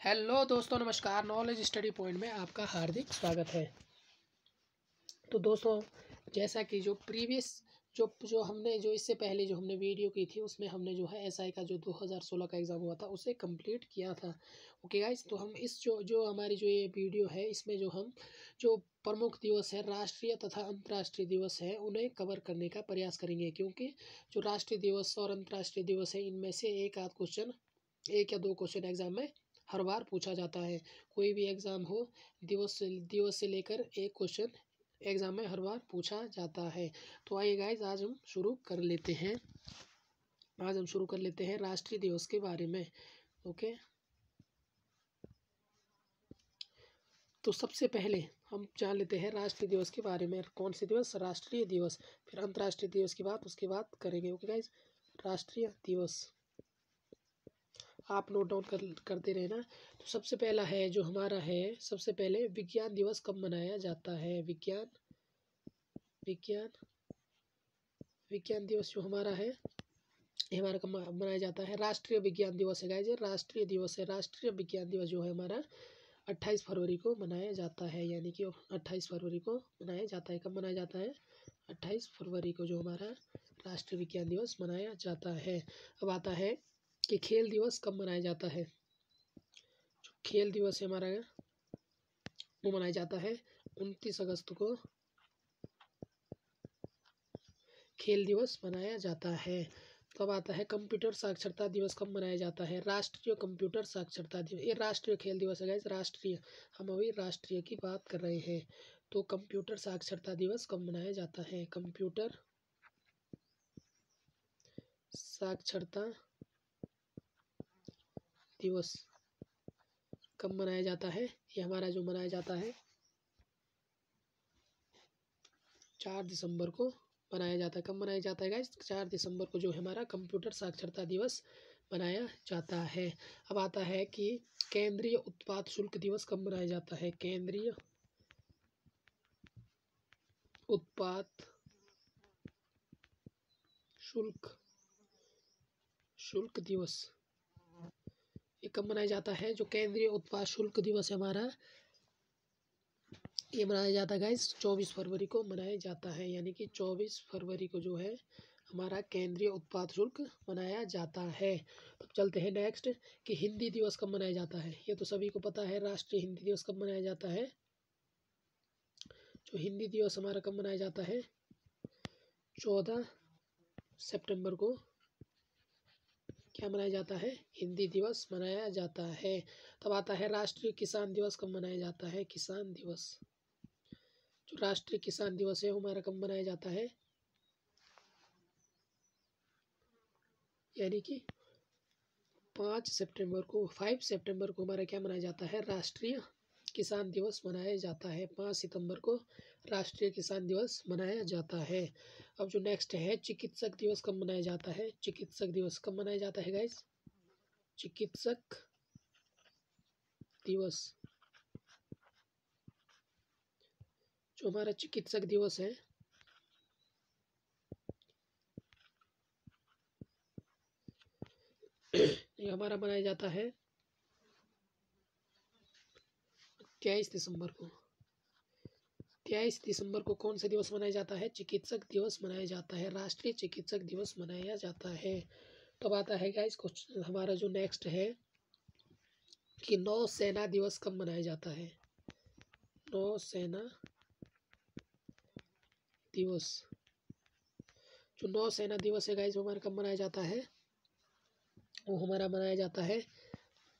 Hello दोस्तों, नमस्कार। Knowledge study point में आपका हार्दिक स्वागत है। तो दोस्तों, जैसा कि जो प्रीवियस जो जो हमने, जो इससे पहले जो हमने वीडियो की थी, उसमें हमने जो है एसआई का जो 2016 का एग्ज़ाम हुआ था, उसे कंप्लीट किया था। ओके गाइस तो हम इस जो जो हमारी जो ये वीडियो है, इसमें जो हम, जो प्रमुख दिवस है, राष्ट्रीय तथा अंतर्राष्ट्रीय दिवस है, उन्हें कवर करने का प्रयास करेंगे। क्योंकि जो राष्ट्रीय दिवस और अंतर्राष्ट्रीय दिवस है, इनमें से एक आध क्वेश्चन एक या दो क्वेश्चन एग्ज़ाम में हर बार पूछा जाता है। कोई भी एग्ज़ाम हो, दिवस से दिवस से लेकर एक क्वेश्चन एग्ज़ाम में हर बार पूछा जाता है। तो आइए गाइज़ आज हम शुरू कर लेते हैं। आज हम शुरू कर लेते हैं राष्ट्रीय दिवस के बारे में। ओके? तो सबसे पहले हम जान लेते हैं राष्ट्रीय दिवस के बारे में। कौन से दिवस? राष्ट्रीय दिवस। फिर अंतर्राष्ट्रीय दिवस की बात, उसके बाद करेंगे। ओके गाइज़ राष्ट्रीय दिवस। आप नोट डाउन कर, करते रहना। तो सबसे पहला है जो हमारा है, सबसे पहले विज्ञान दिवस कब मनाया जाता है? विज्ञान विज्ञान विज्ञान दिवस जो हमारा है हमारा कब मनाया जाता है? राष्ट्रीय विज्ञान दिवस है राष्ट्रीय दिवस है। राष्ट्रीय विज्ञान दिवस जो है हमारा अट्ठाईस फरवरी को मनाया जाता है, यानी कि अट्ठाईस फरवरी को मनाया जाता है। कब मनाया जाता है? अट्ठाईस फरवरी को जो हमारा राष्ट्रीय विज्ञान दिवस मनाया जाता है। अब आता है कि खेल दिवस कब मनाया जाता है? जो खेल दिवस है हमारा, वो मनाया जाता है उनतीस अगस्त को। खेल दिवस मनाया जाता है। तब आता है कंप्यूटर साक्षरता दिवस, कब मनाया जाता है? राष्ट्रीय कंप्यूटर साक्षरता दिवस, ये राष्ट्रीय खेल दिवस है राष्ट्रीय। हम अभी राष्ट्रीय की बात कर रहे हैं तो कंप्यूटर साक्षरता दिवस कब मनाया जाता है? कंप्यूटर साक्षरता दिवस कब मनाया जाता है? ये हमारा जो मनाया जाता है, चार दिसंबर को मनाया जाता है। कब मनाया जाता है चार दिसंबर को जो है हमारा कंप्यूटर साक्षरता दिवस मनाया जाता है। अब आता है कि केंद्रीय उत्पाद शुल्क दिवस कब मनाया जाता है? केंद्रीय उत्पाद शुल्क शुल्क दिवस। ये कब मनाया जाता है, जो केंद्रीय उत्पाद शुल्क दिवस है हमारा। ये मनाया जाता है गाइस चौबीस फरवरी को मनाया जाता है, यानी कि चौबीस फरवरी को जो है हमारा केंद्रीय उत्पाद शुल्क मनाया जाता है। तो चलते हैं नेक्स्ट कि हिंदी दिवस कब मनाया जाता है। ये तो सभी को पता है, राष्ट्रीय हिंदी दिवस कब मनाया जाता है। जो हिंदी दिवस हमारा कब मनाया जाता है? चौदह सितंबर को। क्या मनाया जाता है? हिंदी दिवस मनाया जाता है। तब आता है राष्ट्रीय किसान दिवस, कब मनाया जाता है? किसान दिवस। जो राष्ट्रीय किसान दिवस है हमारा कब मनाया जाता है? यानी कि पाँच सितंबर को, फाइव सितंबर को हमारा क्या मनाया जाता है? राष्ट्रीय किसान दिवस मनाया जाता है। पाँच सितंबर को राष्ट्रीय किसान दिवस मनाया जाता है। अब जो नेक्स्ट है, चिकित्सक दिवस कब मनाया जाता है? चिकित्सक दिवस कब मनाया जाता है गाइस चिकित्सक दिवस। जो हमारा चिकित्सक दिवस है, ये हमारा मनाया जाता है तेईस दिसंबर को? तेईस दिसंबर को कौन सा दिवस मनाया जाता है? चिकित्सक दिवस मनाया जाता है। राष्ट्रीय चिकित्सक दिवस मनाया जाता है। तब आता है क्या क्वेश्चन हमारा जो नेक्स्ट है कि नौ सेना दिवस कब मनाया जाता है? नौ सेना दिवस। जो नौ सेना दिवस है गाइज़ हमारा कब मनाया जाता है? वो हमारा मनाया जाता है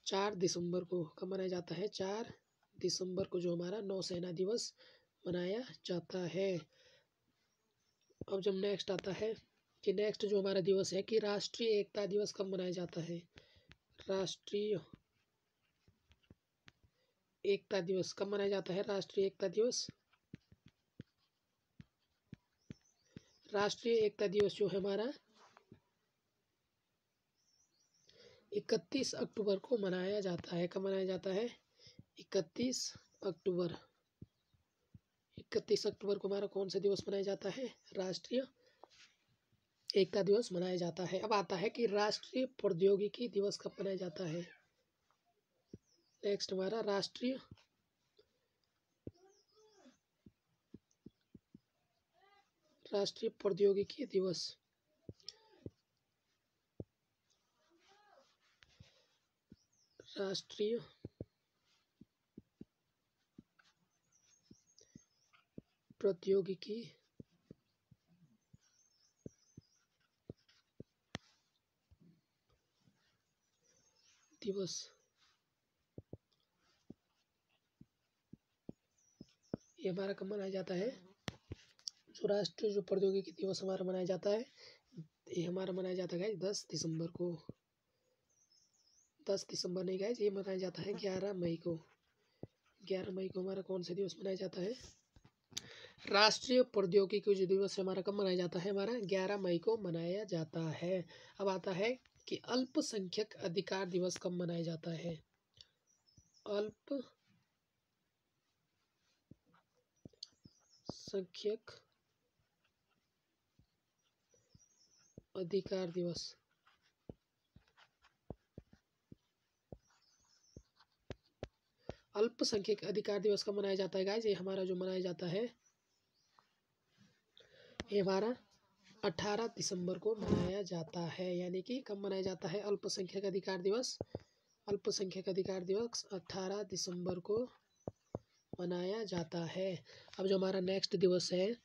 चार दिसंबर को कब मनाया जाता है? चार दिसंबर को जो हमारा नौसेना दिवस मनाया जाता है। अब जब नेक्स्ट आता है कि नेक्स्ट जो हमारा दिवस है कि राष्ट्रीय एकता दिवस कब मनाया जाता है? राष्ट्रीय एकता दिवस कब मनाया जाता है? राष्ट्रीय एकता दिवस? राष्ट्रीय एकता दिवस जो है हमारा इकतीस अक्टूबर को मनाया जाता है। कब मनाया जाता है? इकतीस अक्टूबर। इकतीस अक्टूबर को हमारा कौन सा दिवस मनाया जाता है? राष्ट्रीय एकता दिवस मनाया जाता है। अब आता है कि राष्ट्रीय प्रौद्योगिकी दिवस कब मनाया जाता है? नेक्स्ट हमारा राष्ट्रीय राष्ट्रीय प्रौद्योगिकी दिवस। राष्ट्रीय प्रौद्योगिकी दिवस। ये हमारा कब मनाया जाता है। जो राष्ट्रीय, जो प्रौद्योगिकी दिवस हमारा मनाया जाता है ये हमारा मनाया जाता है दस दिसंबर को। दस दिसंबर नहीं गए ये मनाया जाता है ग्यारह मई को। ग्यारह मई को हमारा कौन सा दिवस मनाया जाता है? राष्ट्रीय प्रौद्योगिकी दिवस हमारा कब मनाया जाता है? हमारा ग्यारह मई को मनाया जाता है। अब आता है कि अल्पसंख्यक अधिकार दिवस कब मनाया जाता है? अल्प संख्यक अधिकार दिवस। अल्पसंख्यक अधिकार दिवस कब मनाया जाता है? गाइस, ये हमारा जो मनाया जाता है ये हमारा अठारह दिसंबर को मनाया जाता है, यानी कि कब मनाया जाता है? अल्पसंख्यक अधिकार दिवस। अल्पसंख्यक अधिकार दिवस अठारह दिसंबर को मनाया जाता है। अब जो हमारा नेक्स्ट दिवस है,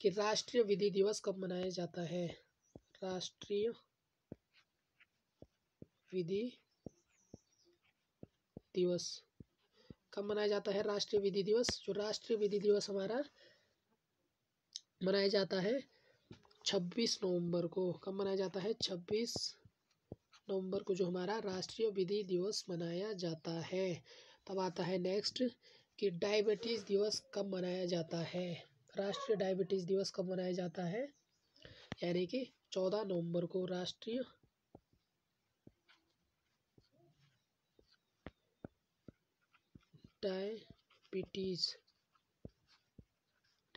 कि राष्ट्रीय विधि दिवस कब मनाया जाता है? राष्ट्रीय विधि दिवस। कब मनाया जाता है राष्ट्रीय विधि दिवस? जो राष्ट्रीय विधि दिवस हमारा मनाया जाता है। छब्बीस नवंबर को कब मनाया जाता है? छब्बीस नवंबर को जो हमारा राष्ट्रीय विधि दिवस मनाया जाता है। तब आता है नेक्स्ट कि डायबिटीज़ दिवस कब मनाया जाता है? राष्ट्रीय डायबिटीज़ दिवस कब मनाया जाता है? यानी कि चौदह नवंबर को राष्ट्रीय डायबिटीज़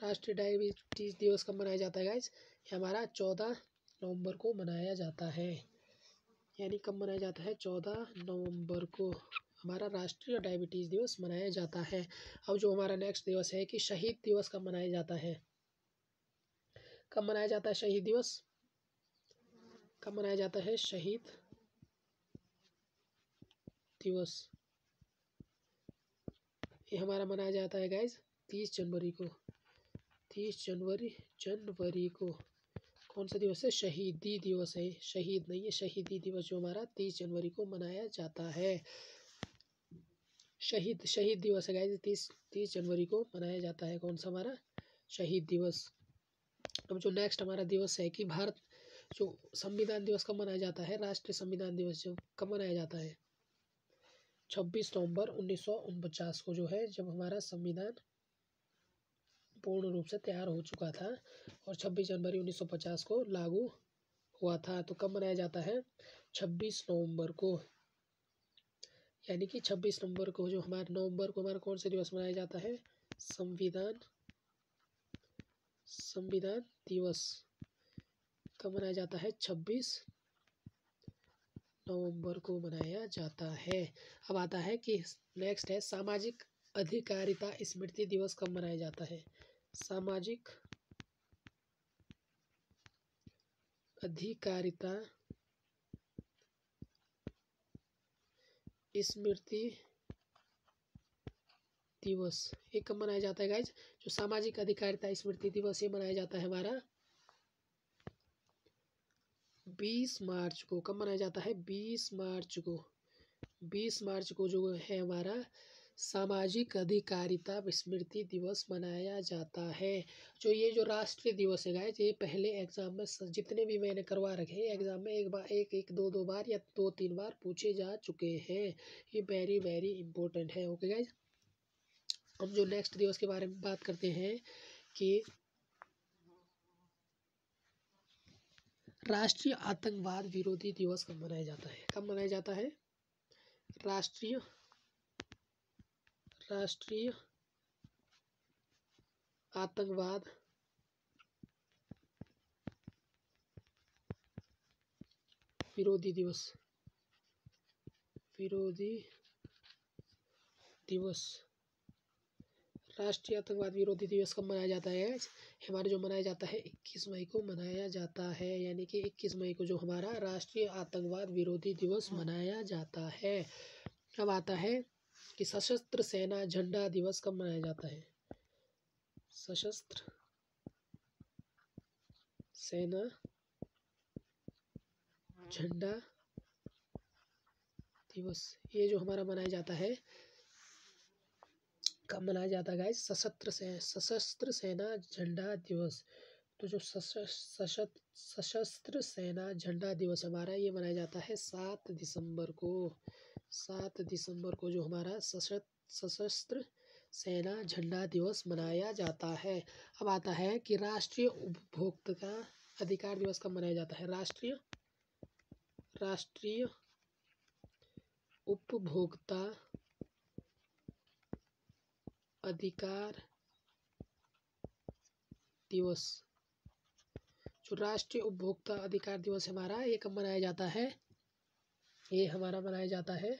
राष्ट्रीय डायबिटीज़ दिवस कब मनाया जाता है गाइज़ ये हमारा चौदह नवंबर को मनाया जाता है। यानी कब मनाया जाता है? चौदह नवंबर को हमारा राष्ट्रीय डायबिटीज़ दिवस मनाया जाता है। अब जो हमारा नेक्स्ट दिवस है कि शहीद दिवस कब मनाया जाता है? कब मनाया जाता है शहीद दिवस? कब मनाया जाता है शहीद दिवस? ये हमारा मनाया जाता है गाइज़ तीस जनवरी को। तीस जनवरी जनवरी को। कौन सा दिवस है? शहीदी दिवस है। शहीद नहीं है, शहीदी दिवस जो हमारा तीस जनवरी को मनाया जाता है। शहीद शहीद दिवस है गाइज़ तीस तीस जनवरी को मनाया जाता है। कौन सा हमारा? शहीद दिवस। अब जो नेक्स्ट हमारा दिवस है कि भारत जो संविधान दिवस कब मनाया जाता है, राष्ट्रीय संविधान दिवस जो कब मनाया जाता है। छब्बीस नवंबर उन्नीस सौ उनचास को जो है, जब हमारा संविधान पूर्ण रूप से तैयार हो चुका था और 26 जनवरी 1950 को लागू हुआ था। तो कब मनाया जाता है? 26 नवंबर को। यानी कि 26 नवंबर को जो हमारे, नवंबर को हमारा कौन सा दिवस मनाया जाता है? संविधान संविधान दिवस। कब मनाया जाता है? 26 नवंबर को मनाया जाता है। अब आता है कि नेक्स्ट है, सामाजिक अधिकारिता स्मृति दिवस कब मनाया जाता है? सामाजिक अधिकारिता, स्मृति दिवस ये कब मनाया जाता है गाइज़ जो सामाजिक अधिकारिता, स्मृति दिवस ये मनाया जाता है हमारा। बीस मार्च को, कब मनाया जाता है? बीस मार्च को। बीस मार्च को जो है हमारा सामाजिक अधिकारिता स्मृति दिवस मनाया जाता है। जो ये जो राष्ट्रीय दिवस है गाइस ये पहले एग्ज़ाम में जितने भी मैंने करवा रखे हैं एग्ज़ाम में एक बार एक एक, दो दो बार या दो, तीन बार पूछे जा चुके हैं। ये वेरी वेरी इंपॉर्टेंट है ओके गाइज़ हम जो नेक्स्ट दिवस के बारे में बात करते हैं कि राष्ट्रीय आतंकवाद विरोधी दिवस कब मनाया जाता है? कब मनाया जाता है? राष्ट्रीय राष्ट्रीय आतंकवाद विरोधी दिवस। विरोधी दिवस। राष्ट्रीय आतंकवाद विरोधी दिवस कब मनाया जाता है? हमारे जो मनाया जाता है, इक्कीस मई को मनाया जाता है, यानी कि इक्कीस मई को जो हमारा राष्ट्रीय आतंकवाद विरोधी दिवस मनाया जाता है। अब आता है? कि सशस्त्र सेना झंडा दिवस कब मनाया जाता है? सशस्त्र सेना झंडा दिवस, ये जो हमारा मनाया जाता है, कब मनाया जाता है सशस्त्र से, सशस्त्र सेना झंडा दिवस। तो जो सशस्त्र सेना झंडा दिवस हमारा ये मनाया जाता है सात दिसंबर को। सात दिसंबर को जो हमारा सशस्त्र सेना झंडा दिवस मनाया जाता है। अब आता है कि राष्ट्रीय उपभोक्ता अधिकार दिवस कब मनाया जाता है? राष्ट्रीय राष्ट्रीय उपभोक्ता अधिकार दिवस, जो राष्ट्रीय उपभोक्ता अधिकार दिवस हमारा, ये कब मनाया जाता है? ये हमारा मनाया जाता है।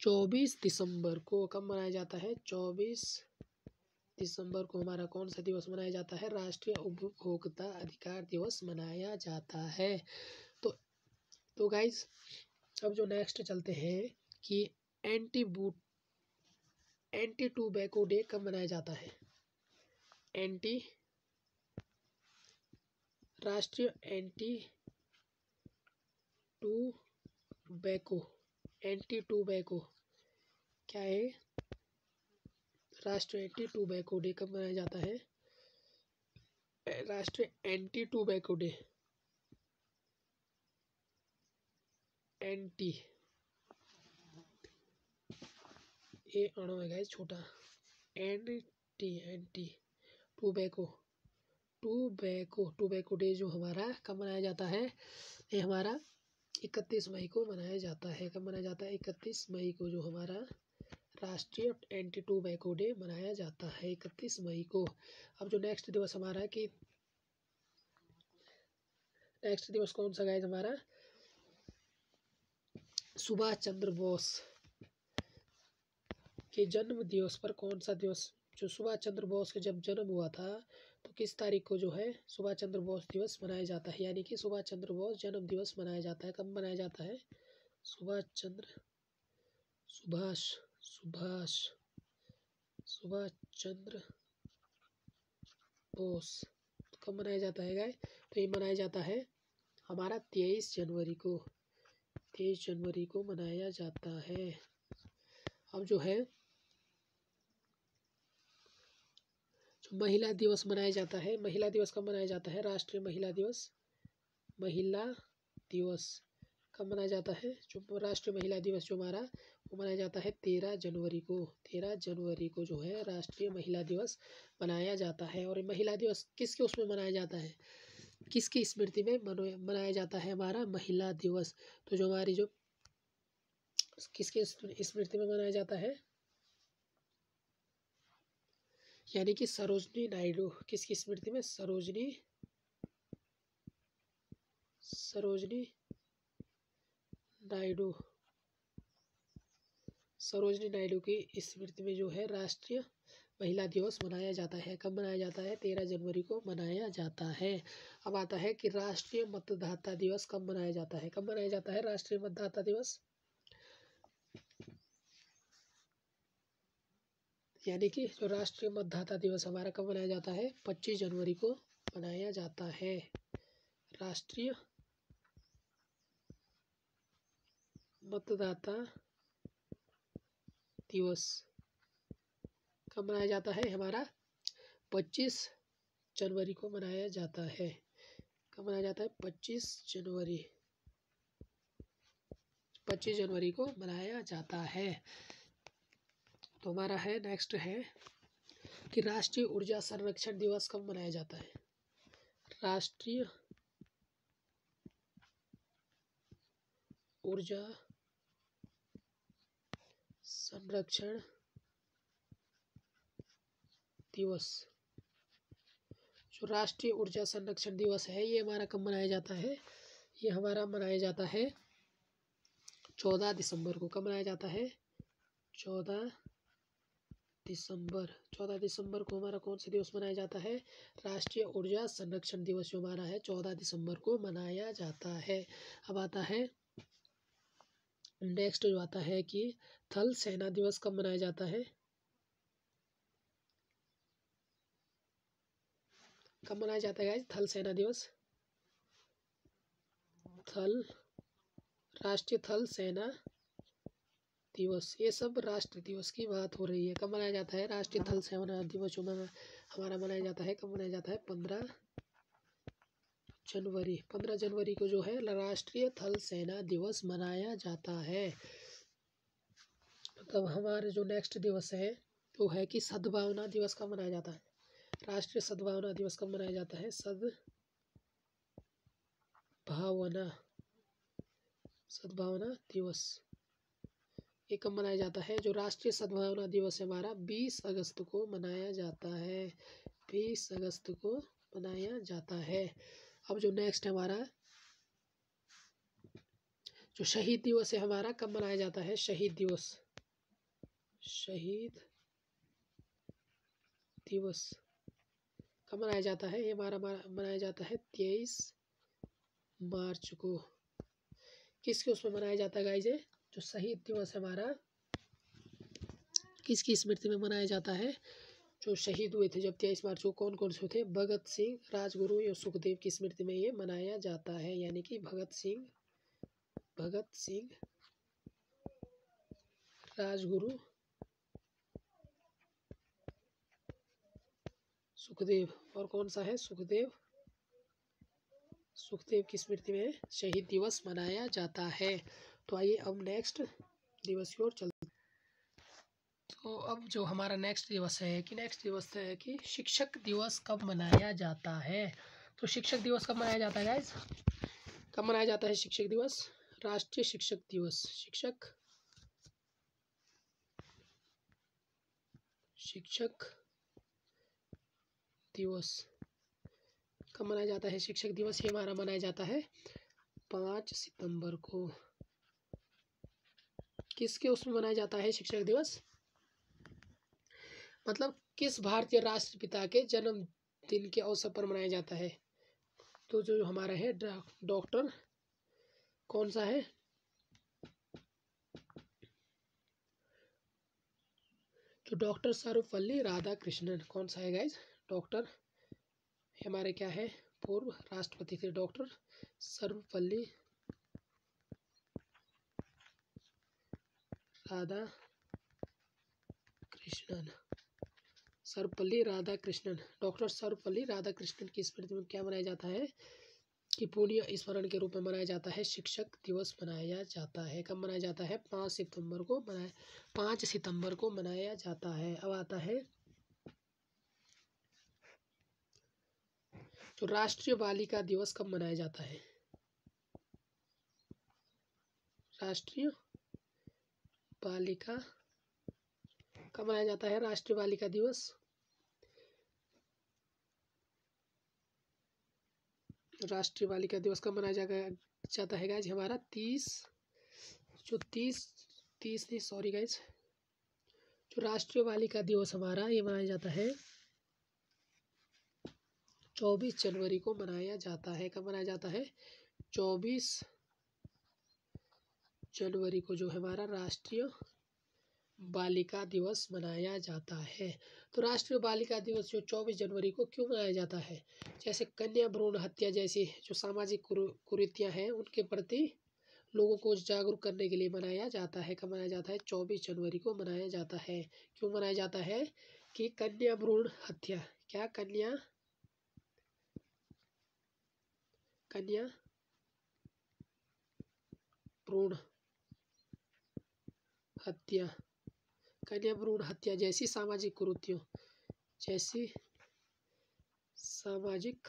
चौबीस दिसंबर को कब मनाया जाता है? चौबीस दिसंबर को हमारा कौन सा दिवस मनाया जाता है? राष्ट्रीय उपभोक्ता अधिकार दिवस मनाया जाता है। तो तो गाइज़ अब जो नेक्स्ट चलते हैं कि एंटी बूट एंटी टूबैको डे कब मनाया जाता है? एंटी राष्ट्रीय एंटी टूबैको, एंटी टूबैको, क्या है? राष्ट्रीय एंटी टूबैको डे कब मनाया जाता है? राष्ट्रीय anti tobacco day. Anti. A अणु है गाइस छोटा। N T N T tobacco. Tobacco tobacco day जो हमारा कब मनाया जाता है? ये हमारा इकतीस मई को मनाया जाता है। कब मनाया जाता है? इकतीस मई को जो हमारा राष्ट्रीय एंटी टूबैको डे मनाया जाता है। इकतीस मई को। अब जो नेक्स्ट दिवस हमारा कि नेक्स्ट दिवस कौन सा गाइज़ हमारा? सुभाष चंद्र बोस के जन्म दिवस पर कौन सा दिवस? जो सुभाष चंद्र बोस का जब जन्म हुआ था तो किस तारीख को जो है सुभाष चंद्र बोस दिवस मनाया जाता है? यानी कि सुभाष चंद्र बोस जन्म दिवस मनाया जाता है। कब मनाया जाता है? सुभाष चंद्र, सुभाष सुभाष सुभाष चंद्र बोस। तो कब मनाया जाता है गाय तो ये मनाया जाता है हमारा तेईस जनवरी को। तेईस जनवरी को मनाया जाता है। अब जो है महिला दिवस मनाया जाता है। महिला दिवस कब मनाया जाता है? राष्ट्रीय महिला दिवस महिला दिवस कब मनाया जाता है? जो राष्ट्रीय महिला दिवस जो हमारा, वो मनाया जाता है तेरह जनवरी को। तेरह जनवरी को जो है राष्ट्रीय महिला दिवस मनाया जाता है। और महिला दिवस किसके उसमें मनाया जाता है? किसकी स्मृति में मनाया जाता है हमारा महिला दिवस? तो जो हमारी जो, किसके स्मृति में मनाया जाता है? यानी कि सरोजनी नायडू, किसकी स्मृति में? सरोजनी सरोजनी नायडू। सरोजनी नायडू की स्मृति में जो है राष्ट्रीय महिला दिवस मनाया जाता है। कब मनाया जाता है? तेरह जनवरी को मनाया जाता है। अब आता है कि राष्ट्रीय मतदाता दिवस कब मनाया जाता है? कब मनाया जाता है राष्ट्रीय मतदाता दिवस? यानी कि जो राष्ट्रीय मतदाता दिवस हमारा कब मनाया जाता है? पच्चीस जनवरी को मनाया जाता है। राष्ट्रीय मतदाता दिवस कब मनाया जाता है? हमारा पच्चीस जनवरी को मनाया जाता है। कब मनाया जाता है? पच्चीस जनवरी। पच्चीस जनवरी को मनाया जाता है। तो हमारा है नेक्स्ट है कि राष्ट्रीय ऊर्जा संरक्षण दिवस कब मनाया जाता है? राष्ट्रीय ऊर्जा संरक्षण दिवस। जो राष्ट्रीय ऊर्जा संरक्षण दिवस है, ये हमारा कब मनाया जाता है? ये हमारा मनाया जाता है चौदह दिसंबर को। कब मनाया जाता है? चौदह दिसंबर, चौदह दिसंबर को हमारा कौन सा दिवस मनाया जाता है? राष्ट्रीय ऊर्जा संरक्षण दिवस जो हमारा है, चौदह दिसंबर को मनाया जाता है। अब आता है नेक्स्ट जो आता है कि थल सेना दिवस कब मनाया जाता है? कब मनाया जाता है थल सेना दिवस। थल, राष्ट्रीय थल सेना दिवस, ये सब राष्ट्र दिवस की बात हो रही है। कब मनाया जाता है? राष्ट्रीय थल सेना दिवस हमारा मनाया जाता है, कब मनाया जाता है? पंद्रह जनवरी। पंद्रह जनवरी को जो है राष्ट्रीय थल सेना दिवस मनाया जाता है। तब हमारे जो नेक्स्ट दिवस है, वो है कि सद्भावना दिवस कब मनाया जाता है? राष्ट्रीय सद्भावना दिवस कब मनाया जाता है? सद भावना सद्भावना दिवस। कब मनाया जाता है? जो राष्ट्रीय सद्भावना दिवस है हमारा, बीस अगस्त को मनाया जाता है। बीस अगस्त को मनाया जाता है। अब जो नेक्स्ट है हमारा, जो शहीद दिवस है हमारा, कब मनाया जाता है? शहीद दिवस। शहीद दिवस। कब मनाया जाता है? ये हमारा मनाया जाता है तेईस मार्च को। किसके उसमें मनाया जाता है गाइज़ जो शहीद दिवस हमारा, किसकी स्मृति में मनाया जाता है? जो शहीद हुए थे जब तेईस मार्च को कौन कौन से थे? भगत सिंह, राजगुरु या सुखदेव की स्मृति में ये मनाया जाता है, यानी कि भगत सिंह भगत सिंह, राजगुरु, सुखदेव, और कौन सा है? सुखदेव। सुखदेव की स्मृति में शहीद दिवस मनाया जाता है। तो आइए अब नेक्स्ट दिवस की ओर चलते तो अब जो हमारा नेक्स्ट दिवस है कि नेक्स्ट दिवस है कि शिक्षक दिवस कब मनाया जाता है? तो शिक्षक दिवस कब मनाया जाता है गाइज़ कब मनाया जाता है शिक्षक दिवस? राष्ट्रीय शिक्षक दिवस। शिक्षक? शिक्षक दिवस कब मनाया जाता है? शिक्षक दिवस ये हमारा मनाया जाता है पाँच सितंबर को। किसके उसमें मनाया जाता है शिक्षक दिवस? मतलब किस भारतीय राष्ट्रपिता के जन्म दिन के अवसर पर मनाया जाता है? तो जो हमारा है डॉक्टर, कौन सा है? तो डॉक्टर सर्वपल्ली राधा कृष्णन कौन सा है गाइज़ डॉक्टर, हमारे क्या है? पूर्व राष्ट्रपति थे doctor Sarvepalli Radhakrishnan. Sarvepalli Radhakrishnan doctor Sarvepalli Radhakrishnan की स्मृति में क्या मनाया जाता है? कि पुण्य स्मरण के रूप में मनाया जाता है, शिक्षक दिवस मनाया जाता है। कब मनाया जाता है? पाँच सितंबर को मनाया, पाँच सितंबर को मनाया जाता है। अब आता है तो राष्ट्रीय बालिका दिवस कब मनाया जाता है? राष्ट्रीय बालिका कब मनाया जाता है, राष्ट्रीय बालिका दिवस। राष्ट्रीय बालिका दिवस कब मनाया जाता है गाइज़ हमारा तीस, जो तीस तीस नहीं सॉरी गाइज़ जो राष्ट्रीय बालिका दिवस हमारा, ये मनाया जाता है। चौबीस जनवरी को मनाया जाता है। कब मनाया जाता है? चौबीस जनवरी को जो है हमारा राष्ट्रीय बालिका दिवस मनाया जाता है। तो राष्ट्रीय बालिका दिवस जो चौबीस जनवरी को क्यों मनाया जाता है? जैसे कन्या भ्रूण हत्या जैसी जो सामाजिक कुरीतियाँ हैं, उनके प्रति लोगों को जागरूक करने के लिए मनाया जाता है कब मनाया जाता है, चौबीस जनवरी को मनाया जाता है। क्यों मनाया जाता है? कि कन्या भ्रूण हत्या, क्या कन्या? कन्या भ्रूण हत्या कन्या भ्रूण हत्या जैसी सामाजिक कुरीतियों, जैसी सामाजिक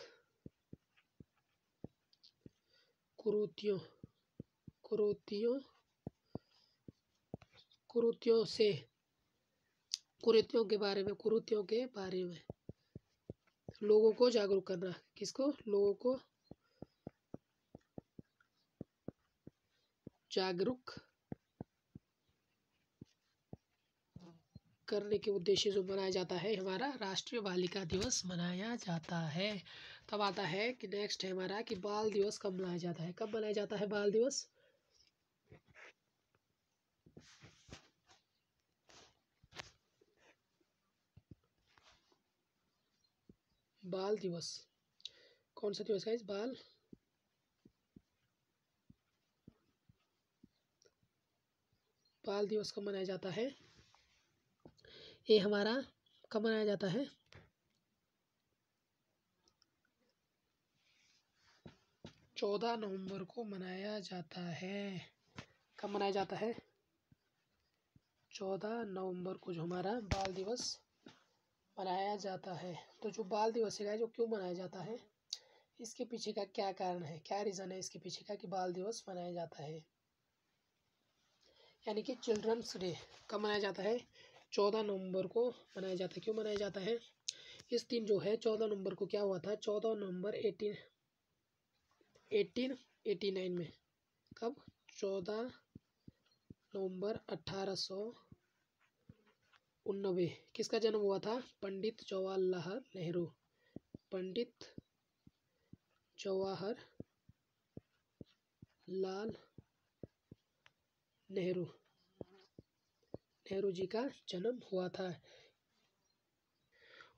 कुरीतियों कुरीतियों कुरीतियों से, कुरीतियों के बारे में, कुरीतियों के बारे में। लोगों को जागरूक करना, किसको? लोगों को जागरूक करने के उद्देश्य जो मनाया जाता है, हमारा राष्ट्रीय बालिका दिवस मनाया जाता है। तब आता है कि नेक्स्ट है हमारा कि बाल दिवस कब मनाया जाता है। कब मनाया जाता है बाल दिवस? बाल दिवस। कौन सा दिवस है इस बाल? बाल दिवस कब मनाया जाता है? ये हमारा कब मनाया जाता है। चौदह नवंबर को मनाया जाता है। कब मनाया जाता है? चौदह नवंबर को जो हमारा बाल दिवस मनाया जाता है। तो जो बाल दिवस है, जो क्यों मनाया जाता है? इसके पीछे का क्या कारण है? क्या रीज़न है इसके पीछे का कि बाल दिवस मनाया जाता है? यानी कि चिल्ड्रंस डे कब मनाया जाता है? चौदह नवंबर को मनाया जाता है। क्यों मनाया जाता है? इस दिन जो है, चौदह नवंबर को क्या हुआ था? चौदह नवंबर एटीन एटीन, एटी नाइन में। कब? चौदह नवंबर अठारह सौ उन्नबे। किसका जन्म हुआ था? पंडित जवाहरलाल नेहरू। पंडित जवाहर लाल नेहरू। नेहरू जी का जन्म हुआ था।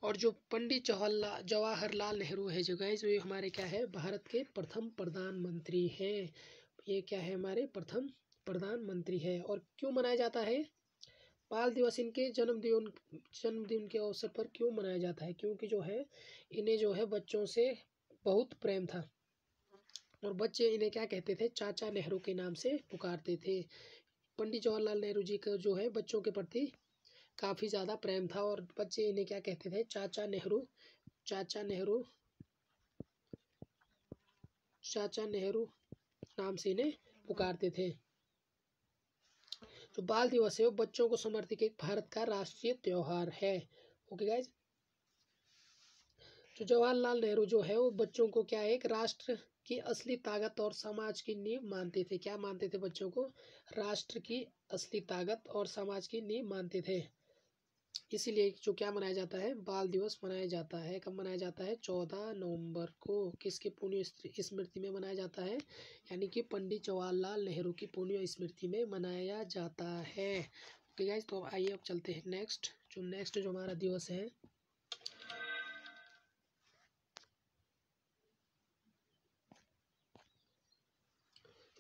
और जो पंडित जवाहरलाल जवाहरलाल नेहरू है जो गए जो ये हमारे क्या है? भारत के प्रथम प्रधानमंत्री हैं। ये क्या है हमारे? प्रथम प्रधानमंत्री है। और क्यों मनाया जाता है? बाल दिवस इनके जन्मदिन जन्मदिन के अवसर पर क्यों मनाया जाता है? क्योंकि जो है, इन्हें जो है बच्चों से बहुत प्रेम था। और बच्चे इन्हें क्या कहते थे? चाचा नेहरू के नाम से पुकारते थे। पंडित जवाहरलाल नेहरू जी का जो है बच्चों के प्रति काफ़ी ज़्यादा प्रेम था और बच्चे इन्हें क्या कहते थे? चाचा नेहरू चाचा नेहरू चाचा नेहरू नाम से इन्हें पुकारते थे। जो बाल दिवस है वो बच्चों को समर्पित एक भारत का राष्ट्रीय त्यौहार है। ओके गाइज़ जो जवाहरलाल नेहरू जो है वो बच्चों को क्या है एक राष्ट्र की असली ताकत और समाज की नींव मानते थे। क्या मानते थे बच्चों को? राष्ट्र की असली ताकत और समाज की नींव मानते थे। इसीलिए जो क्या मनाया जाता है? बाल दिवस मनाया जाता है। कब मनाया जाता है? चौदह नवंबर को। किसके पुण्य स्मृति में मनाया जाता है? यानी कि पंडित जवाहरलाल नेहरू की पुण्य स्मृति में मनाया जाता है। ठीक है तो आइए, अब चलते हैं नेक्स्ट। जो नेक्स्ट जो हमारा दिवस है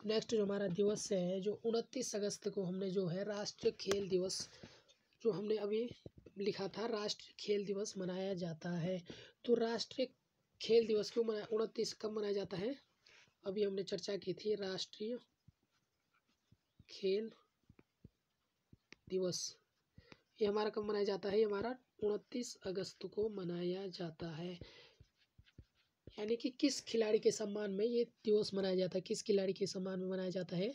नेक्स्ट जो हमारा दिवस है, जो उनतीस अगस्त को हमने जो है राष्ट्रीय खेल दिवस, जो हमने अभी लिखा था, राष्ट्रीय खेल दिवस मनाया जाता है। तो राष्ट्रीय खेल दिवस क्यों मनाया, उनतीस कब मनाया जाता है? अभी हमने चर्चा की थी, राष्ट्रीय खेल दिवस। ये हमारा कब मनाया जाता है? ये हमारा उनतीस अगस्त को मनाया जाता है। यानी कि किस खिलाड़ी के सम्मान में ये दिवस मनाया जाता है, किस खिलाड़ी के सम्मान में मनाया जाता है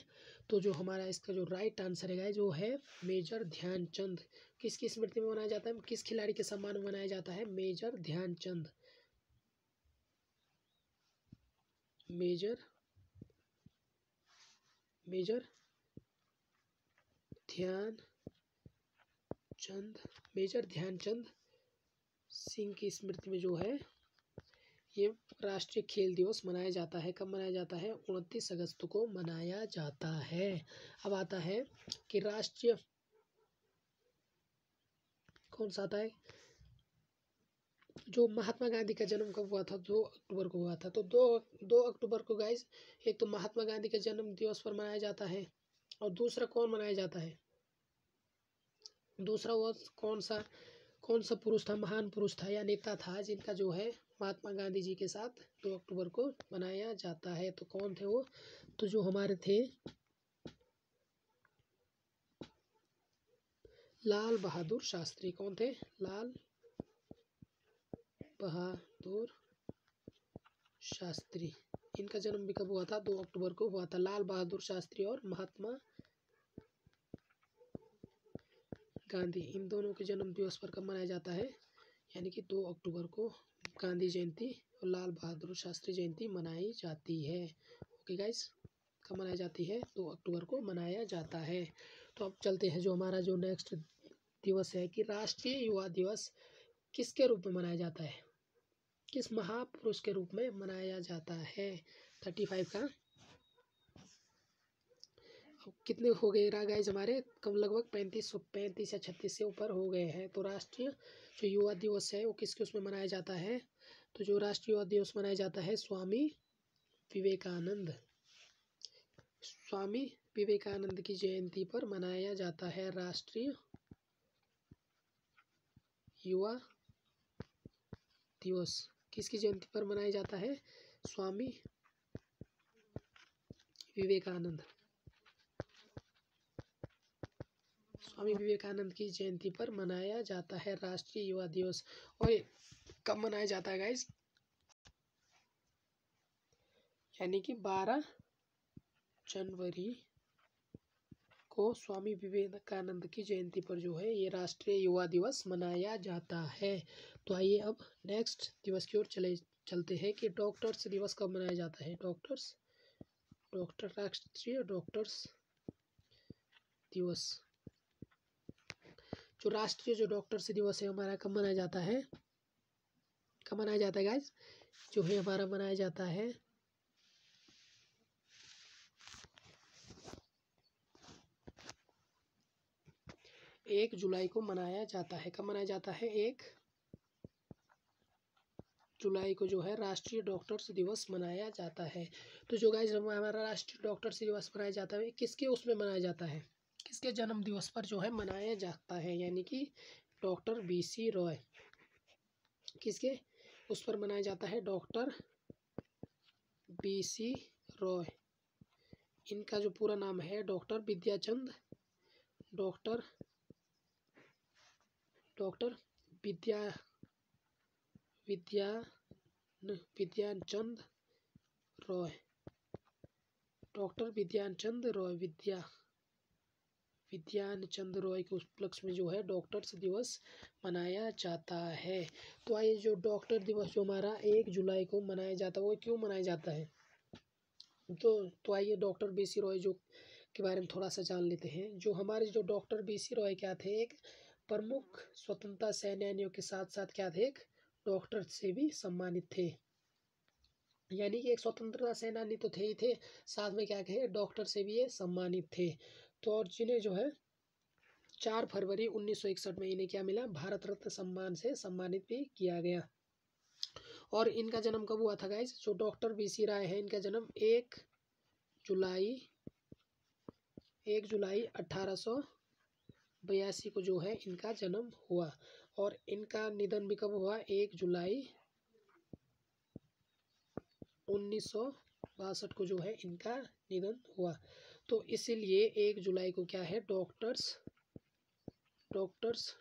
तो जो हमारा इसका जो राइट आंसर है जो है मेजर ध्यानचंद। किसकी स्मृति में मनाया जाता है? किस खिलाड़ी के सम्मान में मनाया जाता है? मेजर ध्यानचंद। मेजर मेजर ध्यान चंद मेजर ध्यानचंद सिंह की स्मृति में जो है ये राष्ट्रीय खेल दिवस मनाया जाता है। कब मनाया जाता है? उनतीस अगस्त को मनाया जाता है। अब आता है कि राष्ट्रीय कौन सा आता है? जो महात्मा गांधी का जन्म कब हुआ था? दो अक्टूबर को हुआ था। तो दो दो अक्टूबर को गाइज़ एक तो महात्मा गांधी का जन्म दिवस पर मनाया जाता है और दूसरा कौन मनाया जाता है? दूसरा वो कौन सा कौन सा पुरुष था? महान पुरुष था या नेता था जिनका जो है महात्मा गांधी जी के साथ दो अक्टूबर को मनाया जाता है। तो कौन थे वो? तो जो हमारे थे, लाल बहादुर शास्त्री। कौन थे? लाल बहादुर शास्त्री। इनका जन्म भी कब हुआ था? दो अक्टूबर को हुआ था। लाल बहादुर शास्त्री और महात्मा गांधी। इन दोनों के जन्म दिवस पर कब मनाया जाता है? यानी कि दो अक्टूबर को गांधी जयंती और लाल बहादुर शास्त्री जयंती मनाई जाती है। ओके गाइस कब मनाई जाती है? दो अक्टूबर को मनाया जाता है। तो अब चलते हैं जो हमारा जो नेक्स्ट दिवस है कि राष्ट्रीय युवा दिवस किसके रूप में मनाया जाता है? किस महापुरुष के रूप में मनाया जाता है? थर्टी फाइव का कितने हो गए गाइज़ हमारे? कम लगभग पैंतीस पैंतीस या छत्तीस से ऊपर हो गए हैं। तो राष्ट्रीय जो युवा दिवस है, वो किसके उसमें मनाया जाता है? तो जो राष्ट्रीय युवा दिवस मनाया जाता है, स्वामी विवेकानंद। स्वामी विवेकानंद की जयंती पर मनाया जाता है राष्ट्रीय युवा दिवस। किसकी जयंती पर मनाया जाता है? स्वामी विवेकानंद। स्वामी विवेकानंद की जयंती पर मनाया जाता है राष्ट्रीय युवा दिवस। और कब मनाया जाता है गाइस यानी कि बारह जनवरी को स्वामी विवेकानंद की जयंती पर जो है ये राष्ट्रीय युवा दिवस मनाया जाता है। तो आइए अब नेक्स्ट दिवस की ओर चले, चलते हैं कि डॉक्टर्स दिवस कब मनाया जाता है। डॉक्टर्स डॉक्टर राष्ट्रीय डॉक्टर्स दिवस। जो राष्ट्रीय जो डॉक्टर्स दिवस है, हमारा कब मनाया जाता है? कब मनाया जाता है गाइज़ जो है हमारा मनाया जाता है। एक जुलाई को मनाया जाता है। कब मनाया जाता है? एक जुलाई को जो है राष्ट्रीय डॉक्टर्स दिवस मनाया जाता है। तो जो गाइज़ हमारा राष्ट्रीय डॉक्टर्स दिवस मनाया जाता है, किसके उसमें मनाया जाता है? किसके जन्म दिवस पर जो है मनाया जाता है? यानी कि डॉक्टर बी सी रॉय। किसके उस पर मनाया जाता है? Doctor B C Roy. इनका जो पूरा नाम है, doctor Vidyachand, doctor doctor Vidya Vidya Vidyachand Roy. Doctor Vidyachand Roy, Vidya. विज्ञान चंद्र रॉय के उपलक्ष्य में जो है डॉक्टर्स दिवस मनाया जाता है। तो आइए जो डॉक्टर दिवस जो हमारा एक जुलाई को मनाया जाता है, वो क्यों मनाया जाता है? तो तो आइए डॉक्टर बी सी रॉय जो के बारे में थोड़ा सा जान लेते हैं। जो हमारे जो डॉक्टर बी सी रॉय क्या थे? एक प्रमुख स्वतंत्रता सेनानियों के साथ साथ क्या थे? एक डॉक्टर से भी सम्मानित थे। यानी कि एक स्वतंत्रता सेनानी तो थे ही थे, साथ में क्या कहे? डॉक्टर से भी ये सम्मानित थे। तो और जिन्हें जो है, चार फरवरी उन्नीस सौ इकसठ में इन्हें क्या मिला? भारत रत्न सम्मान से सम्मानित भी किया गया। और इनका जन्म कब हुआ था गाइज़ जो डॉक्टर बी सी राय है, इनका जन्म एक जुलाई एक जुलाई अठारह सौ बयासी को जो है, इनका जन्म हुआ। और इनका निधन भी कब हुआ? एक जुलाई उन्नीस सौ बासठ को जो है, इनका निधन हुआ। तो इसीलिए एक जुलाई को क्या है? डॉक्टर्स डॉक्टर्स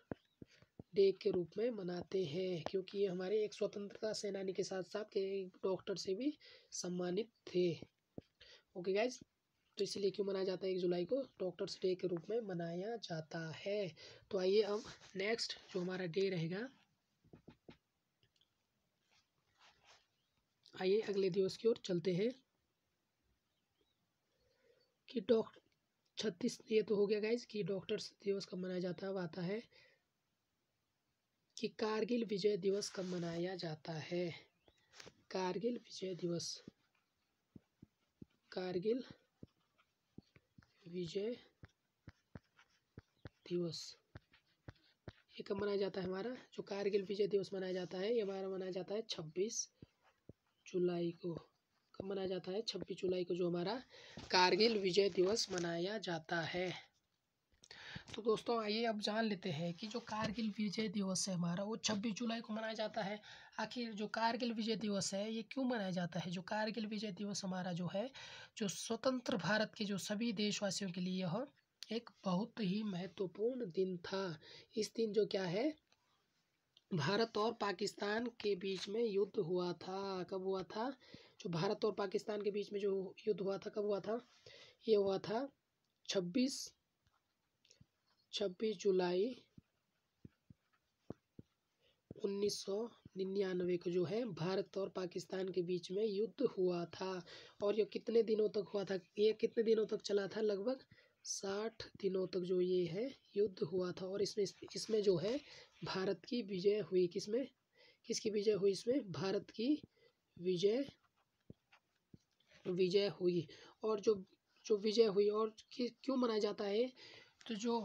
डे के रूप में मनाते हैं, क्योंकि ये हमारे एक स्वतंत्रता सेनानी के साथ साथ एक डॉक्टर से भी सम्मानित थे। ओके गाइज़ तो इसलिए क्यों मनाया जाता है एक जुलाई को? डॉक्टर्स डे के रूप में मनाया जाता है। तो आइए अब नेक्स्ट जो हमारा डे रहेगा, आइए अगले दिवस की ओर चलते हैं। कि डॉक्टर छत्तीस ये तो हो गया गाइज़ कि डॉक्टर्स दिवस कब मनाया जाता है आता है कि कारगिल विजय दिवस कब मनाया जाता है। कारगिल विजय दिवस। कारगिल विजय दिवस। ये कब मनाया जाता है हमारा? जो कारगिल विजय दिवस मनाया जाता है, ये हमारा मनाया जाता है छब्बीस जुलाई को। मनाया जाता है। छब्बीस जुलाई को जो हमारा कारगिल विजय दिवस मनाया जाता है। तो दोस्तों, आइए अब जान लेते हैं कि जो कारगिल विजय दिवस है हमारा, वो छब्बीस जुलाई को मनाया जाता है। आखिर जो कारगिल विजय दिवस है, ये क्यों मनाया जाता है? जो कारगिल विजय दिवस हमारा जो है, जो स्वतंत्र भारत के जो सभी देशवासियों के लिए यह एक बहुत ही महत्वपूर्ण दिन था। इस दिन जो क्या है, भारत और पाकिस्तान के बीच में युद्ध हुआ था, कब हुआ था? जो भारत और पाकिस्तान के बीच में जो युद्ध हुआ था, कब हुआ था? ये हुआ था छब्बीस छब्बीस जुलाई उन्नीस सौ निन्यानवे को जो है भारत और पाकिस्तान के बीच में युद्ध हुआ था। और ये कितने दिनों तक हुआ था? ये कितने दिनों तक चला था? लगभग साठ दिनों तक जो ये है युद्ध हुआ था। और इसमें इसमें जो है भारत की विजय हुई किसमें? किसकी विजय हुई इसमें? भारत की विजय विजय हुई और जो जो विजय हुई और क्यों मनाया जाता है? तो जो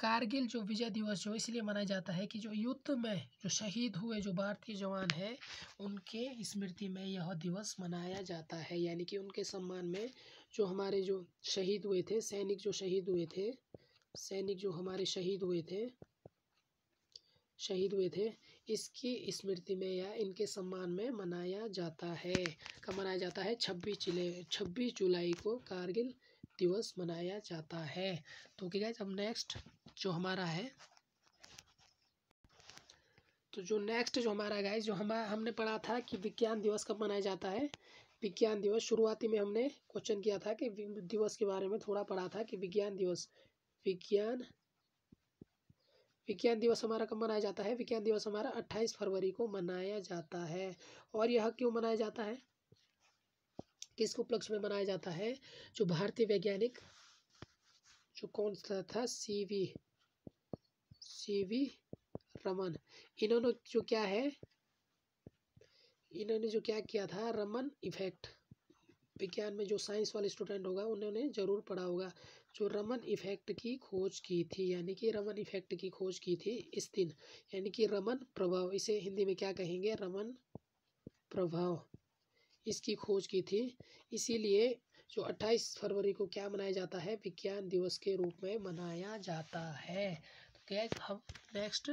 कारगिल, जो विजय दिवस जो इसलिए मनाया जाता है कि जो युद्ध में जो शहीद हुए जो भारतीय जवान हैं, उनके स्मृति में यह दिवस मनाया जाता है। यानी कि उनके सम्मान में जो हमारे जो शहीद हुए थे, सैनिक जो शहीद हुए थे, सैनिक जो हमारे शहीद हुए थे, शहीद हुए थे इसकी स्मृति में या इनके सम्मान में मनाया जाता है। कब मनाया जाता है, छब्बीस जुलाई छब्बीस जुलाई को कारगिल दिवस मनाया जाता है। तो क्या अब नेक्स्ट जो हमारा है तो जो नेक्स्ट जो हमारा गाइस जो हमारा हमने पढ़ा था कि विज्ञान दिवस कब मनाया जाता है? विज्ञान दिवस, शुरुआती में हमने क्वेश्चन किया था कि दिवस के बारे में थोड़ा पढ़ा था कि विज्ञान दिवस, विज्ञान विज्ञान दिवस हमारा कब मनाया जाता है? विज्ञान दिवस हमारा अट्ठाईस फरवरी को मनाया जाता है। और यह क्यों मनाया जाता है? किस उपलक्ष्य में मनाया जाता है? जो भारतीय वैज्ञानिक, जो कौन सा था? C V C V Raman. इन्होंने जो क्या है? इन्होंने जो क्या किया था? रमन इफ़ेक्ट। विज्ञान में जो साइंस वाले स्टूडेंट होगा, उन्होंने ज़रूर पढ़ा होगा। जो रमन इफ़ेक्ट की खोज की थी, यानी कि रमन इफ़ेक्ट की खोज की थी इस दिन, यानी कि रमन प्रभाव, इसे हिंदी में क्या कहेंगे? रमन प्रभाव इसकी खोज की थी। इसीलिए जो 28 फरवरी को क्या मनाया जाता है? विज्ञान दिवस के रूप में मनाया जाता है। तो क्या हम नेक्स्ट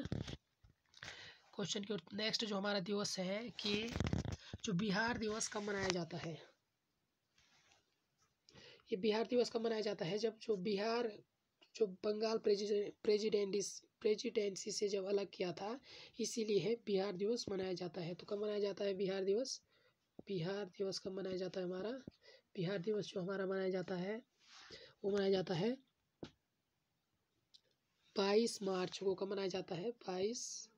क्वेश्चन के नेक्स्ट जो हमारा दिवस है कि जो बिहार दिवस कब मनाया जाता है? ये बिहार दिवस कब मनाया जाता है? जब जो बिहार, जो बंगाल प्रेजिडेंट प्रेजिडेंसी से जब अलग किया था, इसीलिए है बिहार दिवस मनाया जाता है। तो कब मनाया जाता है बिहार दिवस? बिहार दिवस कब मनाया जाता है हमारा? बिहार दिवस जो हमारा मनाया जाता है, वो मनाया जाता है बाईस मार्च को कब मनाया जाता है? बाईस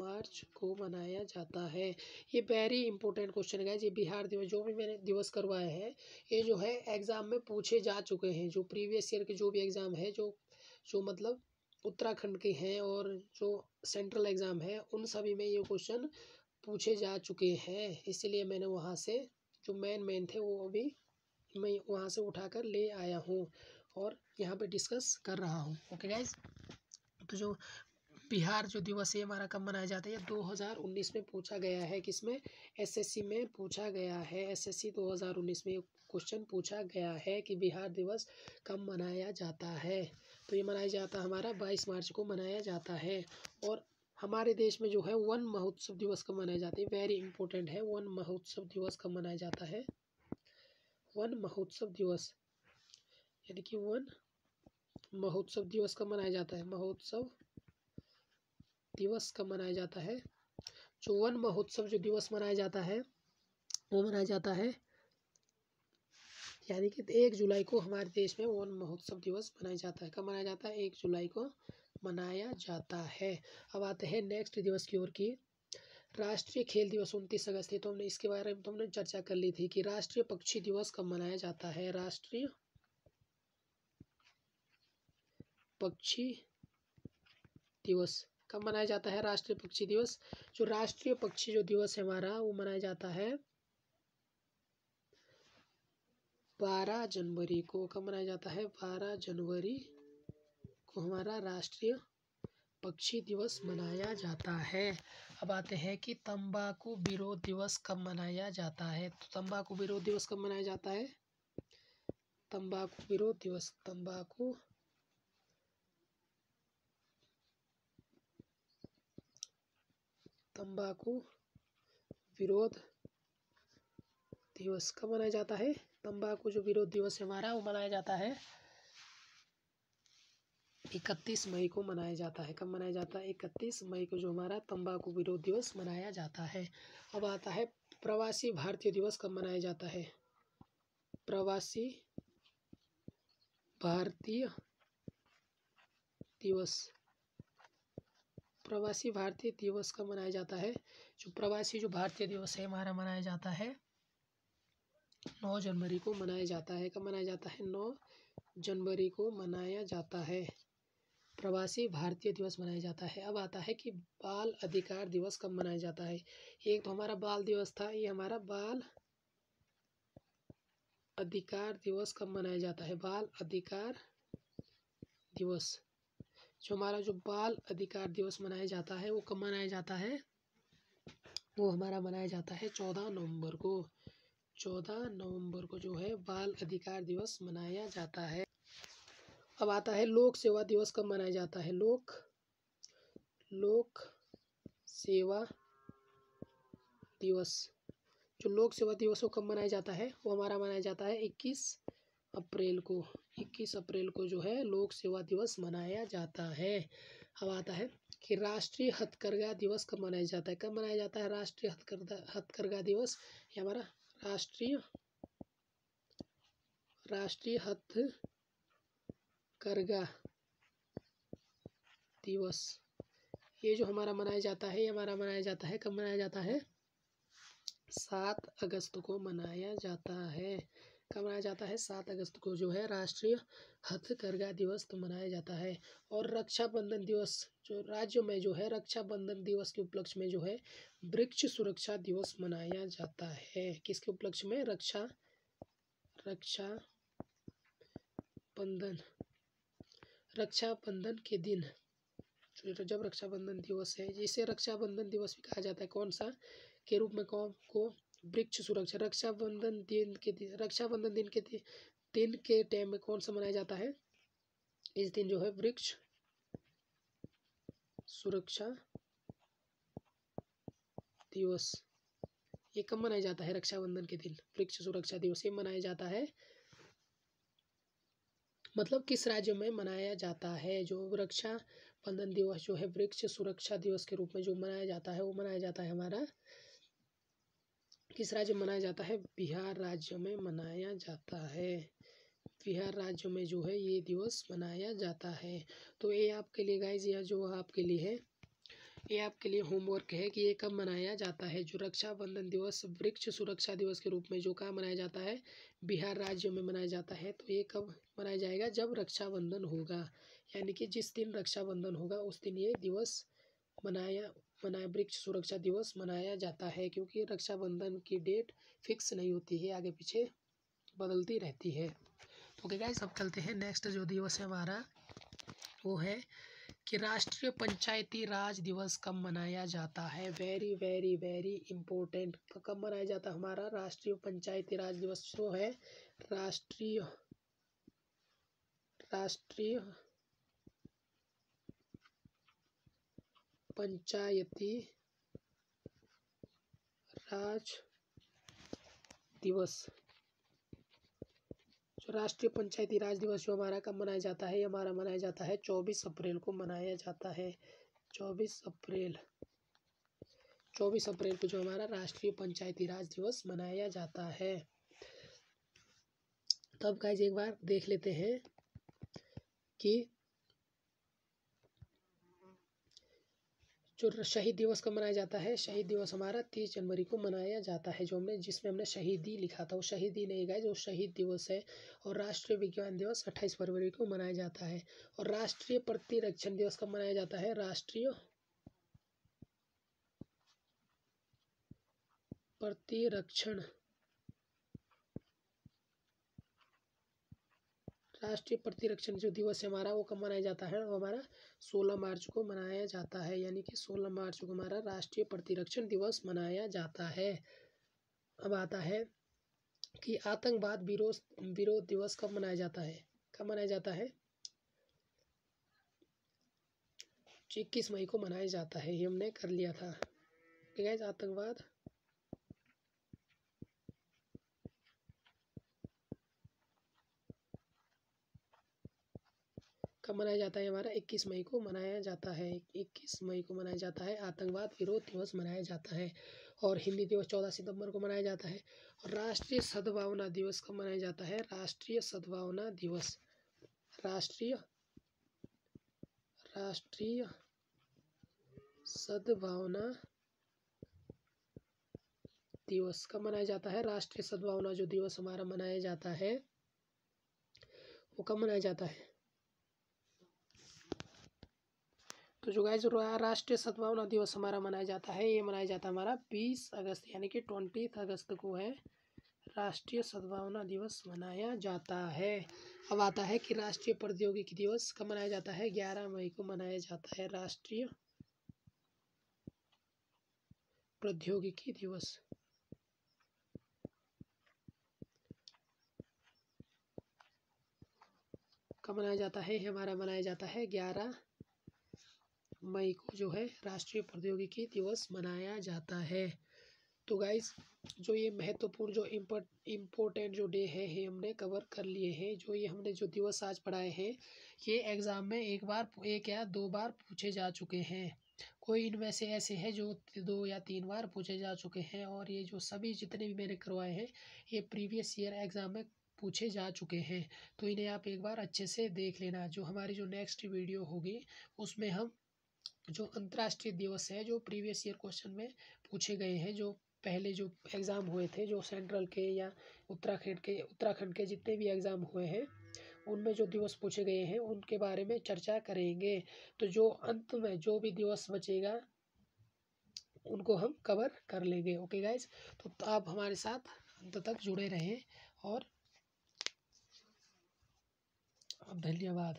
मार्च को मनाया जाता है। ये वेरी इंपॉर्टेंट क्वेश्चन है ये बिहार दिवस, जो भी मैंने दिवस करवाए हैं, ये जो है एग्ज़ाम में पूछे जा चुके हैं। जो प्रीवियस ईयर के जो भी एग्ज़ाम है, जो जो मतलब उत्तराखंड के हैं और जो सेंट्रल एग्ज़ाम है, उन सभी में ये क्वेश्चन पूछे जा चुके हैं। इसलिए मैंने वहाँ से जो मेन मेन थे, वो अभी मैं वहाँ से उठाकर ले आया हूँ और यहाँ पे डिस्कस कर रहा हूँ। ओके गाइज़ तो जो बिहार जो दिवस है हमारा कब मनाया जाता है? दो हज़ार उन्नीस में पूछा गया है किसमें? एसएससी में पूछा गया है। एसएससी दो हज़ार उन्नीस में क्वेश्चन पूछा गया है कि बिहार दिवस कब मनाया जाता है? तो ये मनाया जाता हमारा बाईस मार्च को मनाया जाता है और हमारे देश में जो है, वन महोत्सव दिवस कब मनाया जाता है? वेरी इंपॉर्टेंट है, वन महोत्सव दिवस कब मनाया जाता है? वन महोत्सव दिवस, यानी कि वन महोत्सव दिवस कब मनाया जाता है? महोत्सव दिवस कब मनाया जाता है। जो वन महोत्सव जो दिवस मनाया जाता है, वो मनाया जाता है। यानी कि एक जुलाई को हमारे देश में वन महोत्सव दिवस मनाया जाता है। कब मनाया जाता है? एक जुलाई को मनाया जाता है। अब आते हैं नेक्स्ट दिवस की ओर की। राष्ट्रीय खेल दिवस उनतीस अगस्त है। तो हमने इसके बारे में तो हमने चर्चा कर ली थी कि राष्ट्रीय पक्षी दिवस कब मनाया जाता है? राष्ट्रीय पक्षी दिवस। कब मनाया जाता है राष्ट्रीय पक्षी दिवस? जो राष्ट्रीय पक्षी जो दिवस है हमारा, वो मनाया जाता है बारह जनवरी को। कब मनाया जाता है? बारह जनवरी को हमारा राष्ट्रीय पक्षी दिवस मनाया जाता है। अब आते हैं कि तंबाकू विरोध दिवस कब मनाया जाता है? तो तंबाकू विरोध दिवस कब मनाया जाता है? तंबाकू विरोध दिवस, तंबाकू तंबाकू विरोध दिवस कब मनाया जाता है। तंबाकू जो विरोध दिवस है हमारा, वो मनाया जाता है। इकतीस मई को मनाया जाता है। कब मनाया जाता है? इकतीस मई को जो हमारा तंबाकू विरोध दिवस मनाया जाता है। अब आता है, प्रवासी भारतीय दिवस कब मनाया जाता है? प्रवासी भारतीय दिवस। प्रवासी भारतीय दिवस कब मनाया जाता है। जो प्रवासी, जो भारतीय दिवस है, हमारा मनाया जाता है नौ जनवरी को मनाया जाता है। कब मनाया जाता है? नौ जनवरी को मनाया जाता है। प्रवासी भारतीय दिवस मनाया जाता है। अब आता है कि बाल अधिकार दिवस कब मनाया जाता है? एक तो हमारा बाल दिवस था, ये हमारा बाल अधिकार दिवस कब मनाया जाता है? बाल अधिकार दिवस। जो हमारा जो बाल अधिकार दिवस मनाया जाता है, वो कब मनाया जाता है? वो हमारा मनाया जाता है चौदह नवंबर को। चौदह नवंबर को जो है बाल अधिकार दिवस मनाया जाता है। अब आता है लोक सेवा दिवस, कब मनाया जाता है? लोक लोक सेवा दिवस। जो लोक सेवा दिवस को कब मनाया जाता है? वो हमारा मनाया जाता है इक्कीस अप्रैल को, इक्कीस अप्रैल को जो है लोक सेवा दिवस मनाया जाता है। अब आता है कि राष्ट्रीय हथकरघा दिवस कब मनाया जाता है? कब मनाया जाता है राष्ट्रीय हथकरघा हथकरघा दिवस? ये हमारा राष्ट्रीय राष्ट्रीय हथ करगा दिवस। ये जो हमारा मनाया जाता है, ये हमारा मनाया जाता है, कब मनाया जाता है? सात अगस्त को मनाया जाता है। कब मनाया जाता है। सात अगस्त को जो है राष्ट्रीय हथकरघा दिवस तो मनाया जाता है और रक्षाबंधन दिवस जो राज्यों में जो है रक्षाबंधन दिवस के उपलक्ष्य में जो है वृक्ष सुरक्षा दिवस मनाया जाता है। किसके उपलक्ष्य में? रक्षा रक्षा बंधन रक्षाबंधन के दिन जब रक्षाबंधन दिवस है, जिसे रक्षाबंधन दिवस भी कहा जाता है, कौन सा के रूप में कौन, को वृक्ष सुरक्षा, रक्षाबंधन दिन के दिन, रक्षाबंधन दिन के दिन के टाइम में कौन सा मनाया जाता है? इस दिन जो है वृक्ष सुरक्षा दिवस। ये कब मनाया जाता है? रक्षाबंधन के दिन, वृक्ष सुरक्षा दिवस ये मनाया जाता है। मतलब किस राज्य में मनाया जाता है? जो रक्षा बंधन दिवस जो है वृक्ष सुरक्षा दिवस के रूप में जो मनाया जाता है, वो मनाया जाता है हमारा किस राज्य में मनाया जाता है? बिहार राज्य में मनाया जाता है। बिहार राज्य में जो है ये दिवस मनाया जाता है। तो ये आपके लिए गाइज़ यह जो आपके लिए है, ये आपके लिए होमवर्क है कि ये कब मनाया जाता है? जो रक्षाबंधन दिवस, वृक्ष सुरक्षा दिवस के रूप में जो कहाँ मनाया जाता है? बिहार राज्य में मनाया जाता है। तो ये कब मनाया जाएगा? जब रक्षाबंधन होगा। यानी कि जिस दिन रक्षाबंधन होगा, उस दिन ये दिवस मनाया मनाया वृक्ष सुरक्षा दिवस मनाया जाता है क्योंकि रक्षाबंधन की डेट फिक्स नहीं होती है, आगे पीछे बदलती रहती है। तो क्या गाइस अब चलते हैं नेक्स्ट जो दिवस है हमारा, वो है कि राष्ट्रीय पंचायती राज दिवस कब मनाया जाता है। वेरी वेरी वेरी इम्पोर्टेंट तो कब मनाया जाता है हमारा राष्ट्रीय पंचायती राज दिवस? जो है राष्ट्रीय राष्ट्रीय पंचायती राज दिवस। जो राष्ट्रीय पंचायती राज दिवस जो हमारा कब मनाया जाता है, ये हमारा मनाया जाता है चौबीस अप्रैल को मनाया जाता है। चौबीस अप्रैल चौबीस अप्रैल को जो हमारा राष्ट्रीय पंचायती राज दिवस मनाया जाता है। तब गाइज़ एक बार देख लेते हैं कि जो शहीद दिवस का मनाया जाता है, शहीद दिवस हमारा तीस जनवरी को मनाया जाता है, जो हमने, जिसमें हमने शहीदी लिखा था, वो शहीदी नहीं गए जो शहीद दिवस है और राष्ट्रीय विज्ञान दिवस अट्ठाईस फरवरी को मनाया जाता है और राष्ट्रीय प्रतिरक्षण दिवस कब मनाया जाता है, राष्ट्रीय प्रतिरक्षण। राष्ट्रीय प्रतिरक्षण जो दिवस है हमारा, वो कब मनाया जाता है? वो हमारा सोलह मार्च को मनाया जाता है, यानी कि सोलह मार्च को हमारा राष्ट्रीय प्रतिरक्षण दिवस मनाया जाता है। अब आता है कि आतंकवाद विरोध विरोध दिवस कब मनाया जाता है? कब मनाया जाता है? इक्कीस मई को मनाया जाता है, ये हमने कर लिया था। ठीक है आतंकवाद कब मनाया जाता है, हमारा इक्कीस मई को मनाया जाता है। इक्कीस मई को मनाया जाता है, आतंकवाद विरोध दिवस मनाया जाता है और हिंदी दिवस चौदह सितंबर को मनाया जाता है और राष्ट्रीय सद्भावना दिवस कब मनाया जाता है, राष्ट्रीय सद्भावना दिवस। राष्ट्रीय राष्ट्रीय सद्भावना दिवस कब मनाया जाता है। राष्ट्रीय सद्भावना जो दिवस हमारा मनाया जाता है, वो कब मनाया जाता है? तो जो गाइज़ राष्ट्रीय सद्भावना दिवस हमारा मनाया जाता है। ये मनाया जाता है हमारा बीस अगस्त, यानी कि ट्वेंटी अगस्त को है। राष्ट्रीय सद्भावना दिवस मनाया जाता है। अब आता है कि राष्ट्रीय प्रौद्योगिकी दिवस कब मनाया जाता है? ग्यारह मई को मनाया जाता है राष्ट्रीय प्रौद्योगिकी दिवस। कब मनाया जाता है? हमारा मनाया जाता है ग्यारह मई को जो है राष्ट्रीय प्रौद्योगिकी दिवस मनाया जाता है। तो गाइस जो ये महत्वपूर्ण, जो इम्पोर्टेंट जो डे है, ये हमने कवर कर लिए हैं। जो ये हमने जो दिवस आज पढ़ाए हैं, ये एग्ज़ाम में एक बार, एक या दो बार पूछे जा चुके हैं। कोई इनमें से ऐसे हैं जो दो या तीन बार पूछे जा चुके हैं और ये जो सभी जितने भी मैंने करवाए हैं, ये प्रीवियस ईयर एग्ज़ाम में पूछे जा चुके हैं। तो इन्हें आप एक बार अच्छे से देख लेना। जो हमारी जो नेक्स्ट वीडियो होगी, उसमें हम जो अंतर्राष्ट्रीय दिवस है, जो प्रीवियस ईयर क्वेश्चन में पूछे गए हैं, जो पहले जो एग्ज़ाम हुए थे, जो सेंट्रल के या उत्तराखंड के उत्तराखंड के जितने भी एग्ज़ाम हुए हैं, उनमें जो दिवस पूछे गए हैं, उनके बारे में चर्चा करेंगे। तो जो अंत में जो भी दिवस बचेगा, उनको हम कवर कर लेंगे। ओके गाइज़ तो आप हमारे साथ अंत तक जुड़े रहें और धन्यवाद।